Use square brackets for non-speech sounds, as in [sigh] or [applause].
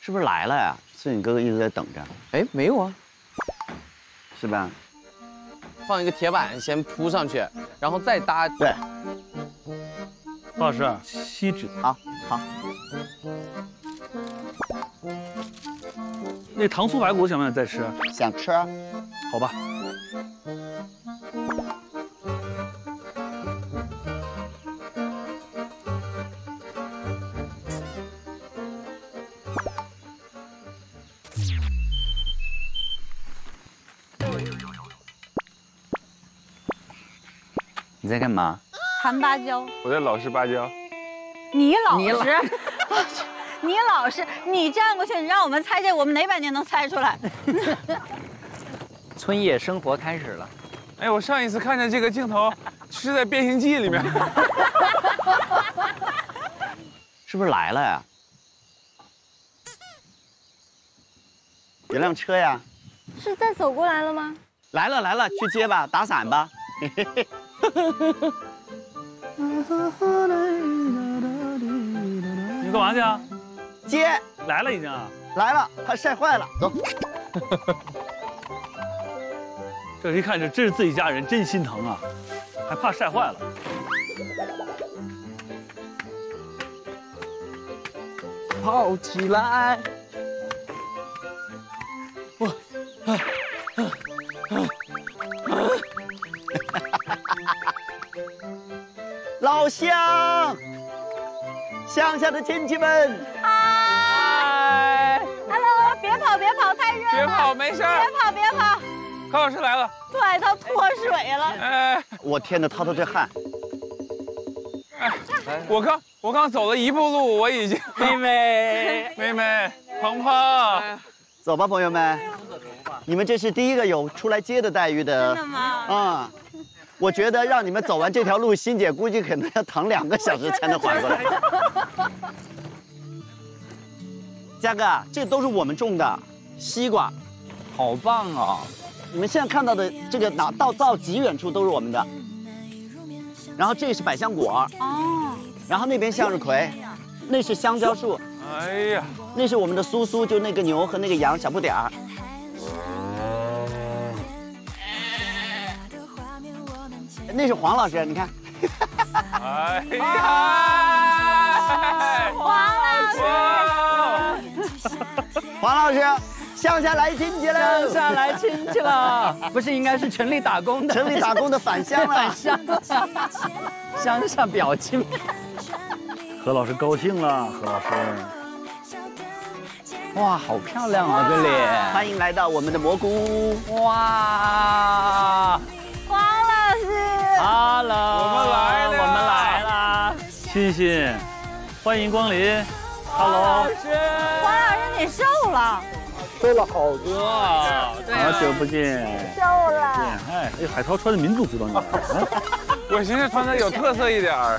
是不是来了呀？是你哥哥一直在等着，哎，没有啊，是吧？放一个铁板先铺上去，然后再搭。对，何老师，锡纸。好，好。那糖醋排骨想不想再吃？想吃啊。好吧。你在干嘛？弹芭蕉。我在老实芭蕉。你老实，你老 [laughs] 实，你站过去，你让我们猜猜，我们哪百年能猜出来？[laughs] 村野生活开始了。哎，我上一次看见这个镜头是在《变形记》里面。[laughs] 是不是来了呀？有辆车呀？是在走过来了吗？来了来了，去接吧，打伞吧。你干嘛去啊？接来了已经啊，来了，他晒坏了，走。[laughs] 这一看这真是自己家人，真心疼啊，还怕晒坏了。跑起来！哇！啊啊啊！老乡，乡下的亲戚们，嗨，Hello，别跑别跑，太热了。别跑，没事。别跑别跑。高老师来了，对他脱水了。哎，我天哪，掏掏这汗。哎，我刚我刚走了一步路，我已经。妹妹，[laughs] 妹妹，鹏鹏，走吧，朋友们。你们这是第一个有出来接的待遇的。真的吗？啊，我觉得让你们走完这条路，欣姐估计可能要躺两个小时才能缓过来。嘉哥，这都是我们种的西瓜，好棒啊！你们现在看到的这个哪到到极远处都是我们的。然后这是百香果哦，然后那边向日葵，那是香蕉树。哎呀，那是我们的苏苏，就那个牛和那个羊小不点儿。那是黄老师，你看。哎呀，黄老师，黄老师，乡下来亲戚了，乡下来亲戚了，不是应该是城里打工的，城里打工的返乡了，返乡，乡下表亲。何老师高兴了，何老师。哇，好漂亮啊，这里！欢迎来到我们的蘑菇屋。哇，欣欣，欢迎光临。Hello，黄老师，黄老师你瘦了，瘦了好多啊，好久不见，瘦了。哎，哎，海涛穿的民族服装，[laughs] 我寻思穿的有特色一点儿。